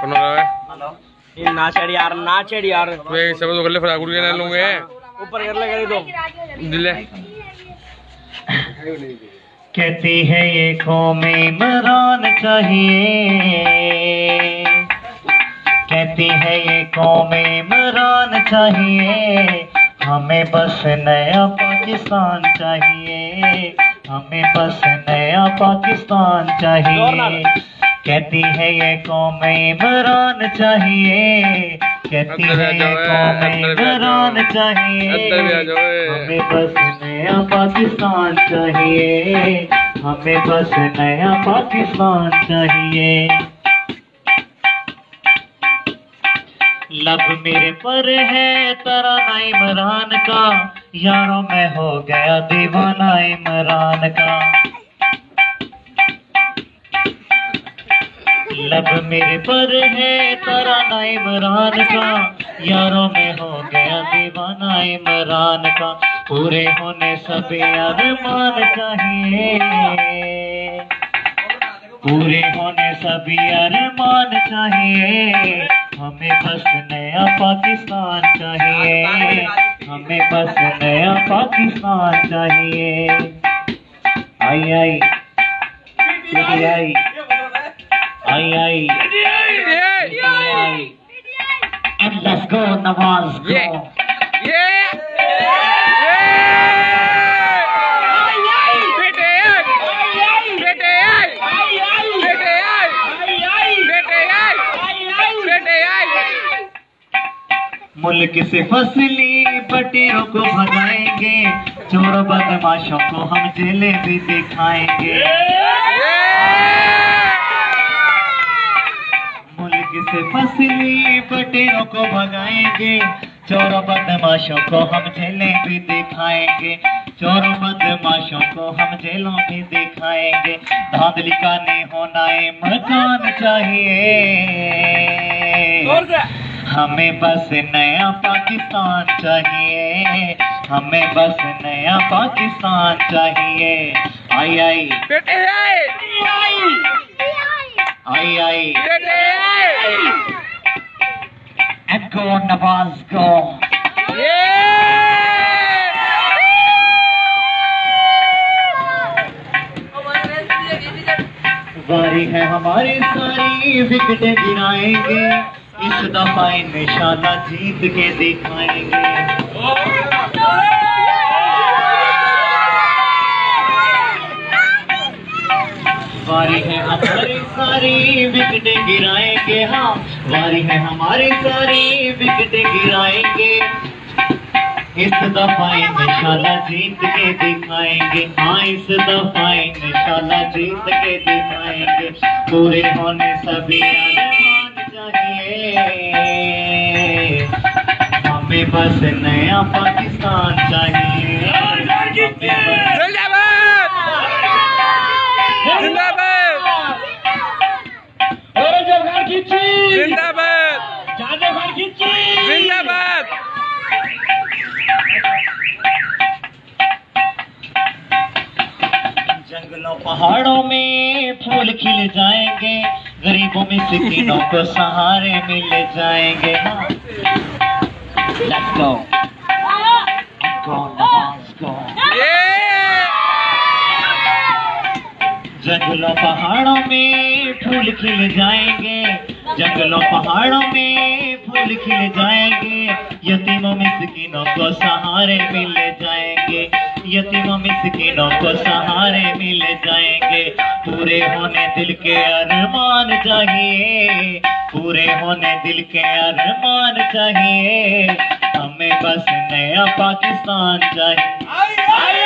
कौन रहा है ये नाचेड़ यार नाचेड़ यार। वे सब तो कर ले फराकुड़ के ना लूँगे। ऊपर कर ले करी तो दिले कहती है ये कौमें इमरान चाहिए। कहती है ये कौमें इमरान चाहिए। हमें बस नया पाकिस्तान चाहिए। हमें बस नया पाकिस्तान चाहिए। कहती है ये कौमें इमरान चाहिए। कहती है ये कौमें इमरान चाहिए। हमें बस नया पाकिस्तान चाहिए। हमें बस नया पाकिस्तान चाहिए। लब मेरे पर है तराना इमरान का। यारों में हो गया दीवाना इमरान का। लब मेरे पर है तराना इमरान का। यारों में हो गया दीवाना इमरान का। पूरे होने सभी अरमान चाहिए। पूरे होने सभी अरमान चाहिए। हमें बस नया पाकिस्तान चाहिए। हमें बस नया पाकिस्तान चाहिए। आई आई आई। आई आई आई आई And let's go, Nawaz, ये बेटे बेटे बेटे बेटे बेटे मुल्क से फसली बटेरों को भगाएँगे। चोरों बदमाशों को हम जेलें भी दिखाएँगे मुल्क से फसली को भगाएँगे चोरों बदमाशों को हम जेलें भी दिखाएँगे चोरों बदमाशों को हम जेलों भी दिखाएँगे। धांधली का नहीं होना है मकान चाहिए। हमें बस नया पाकिस्तान चाहिए। हमें बस नया पाकिस्तान चाहिए। आई आई। बेटे आई आई। बेटे And go नवाज़ को बारी है हमारी सारी विकटें गिराएँगे इस दफ़ा इन निशाना जीत के दिखाएँगे। बारी है हमारी सारी, विकेटें गिराएँगे हाँ। वारी है हमारी सारी, विकेटें गिराएँगे। इस दफ़ा इंशाल्लाह जीत के दिखाएँगे। हाँ इस दफ़ा इंशाल्लाह जीत के दिखाएँगे। पूरे होने सभी चाहिए। हमें बस नया पाकिस्तान चाहिए। जिंदाबाद जिंदाबाद जंगलों पहाड़ों में फूल खिल जाएँगे गरीबों में सिकिनों को सहारे मिल जाएँगे। Let's go. Go, Nawaz, go. जंगलों पहाड़ों में फूल खिल जाएँगे जंगलों पहाड़ों में फूल खिल जाएँगे, यतीमों मिस्किनों को सहारे मिल जाएँगे, यतीमों मिस्किनों को सहारे मिल जाएँगे। पूरे होने दिल के अरमान चाहिए, पूरे होने दिल के अरमान चाहिए। हमें बस नया पाकिस्तान चाहिए।